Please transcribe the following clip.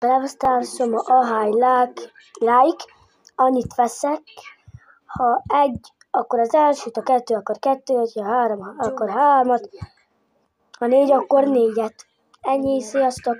Brawl Stars-om like, like, annyit veszek, ha egy, akkor az elsőt, a kettő, akkor kettő, ha három, akkor hármat, ha négy, akkor négyet. Ennyi, sziasztok!